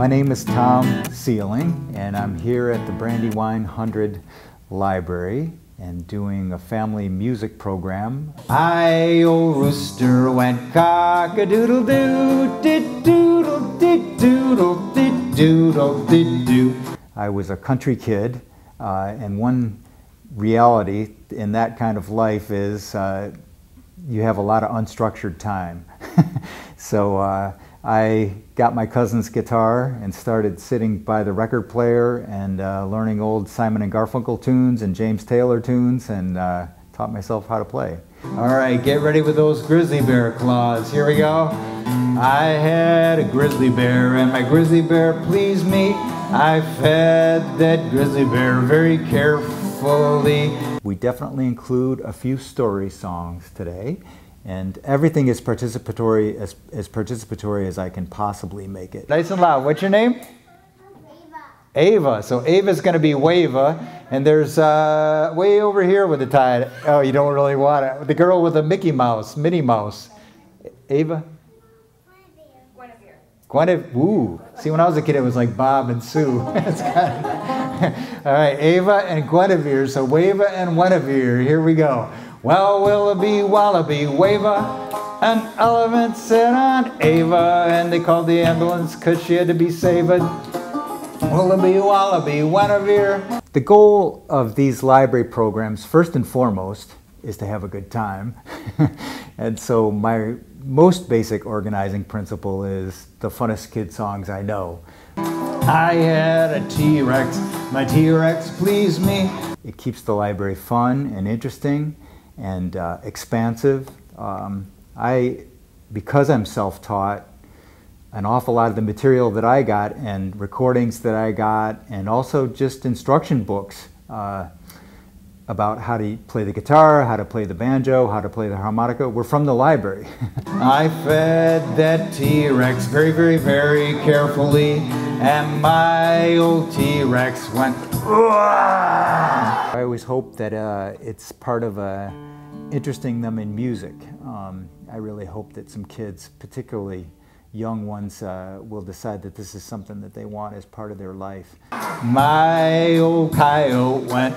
My name is Tom Sieling, and I'm here at the Brandywine 100 Library and doing a family music program. I, old rooster, went cock-a-doodle doo, did doodle, did doodle, did doodle, did doo. I was a country kid, uh, and one reality in that kind of life is uh, you have a lot of unstructured time. so uh, I got my cousin's guitar and started sitting by the record player and uh, learning old Simon and Garfunkel tunes and James Taylor tunes and uh, taught myself how to play. All right, get ready with those grizzly bear claws. Here we go. I had a grizzly bear and my grizzly bear pleased me. I fed that grizzly bear very carefully. We definitely include a few story songs today and everything is participatory as, as participatory as I can possibly make it. Nice and loud. What's your name? Ava. Ava. So Ava's going to be Wava, and there's uh, way over here with the tie. Oh, you don't really want it. The girl with the Mickey Mouse, Minnie Mouse. Ava. Guinevere. Guinevere. Ooh. See, when I was a kid, it was like Bob and Sue. All right, Ava and Guinevere. So Wava and Guinevere. Here we go. Well, Willoughby, Wallaby, Wava, an elephant sat on Ava, and they called the ambulance because she had to be saved. Willoughby, Wallaby, Guinevere. The goal of these library programs, first and foremost, is to have a good time. and so my most basic organizing principle is the funnest kid songs I know. I had a T-Rex, my T-Rex pleased me. It keeps the library fun and interesting and uh, expansive. Um, I, because I'm self-taught, an awful lot of the material that I got and recordings that I got and also just instruction books uh, about how to play the guitar, how to play the banjo, how to play the harmonica were from the library. I fed that T-Rex very, very, very carefully and my old T-Rex went always hope that uh, it's part of a interesting them in music. Um, I really hope that some kids, particularly young ones, uh, will decide that this is something that they want as part of their life. My old coyote went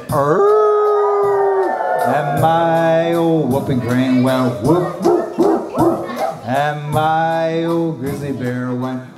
and my old whooping crane went whoop, whoop, whoop, whoop, and my old grizzly bear went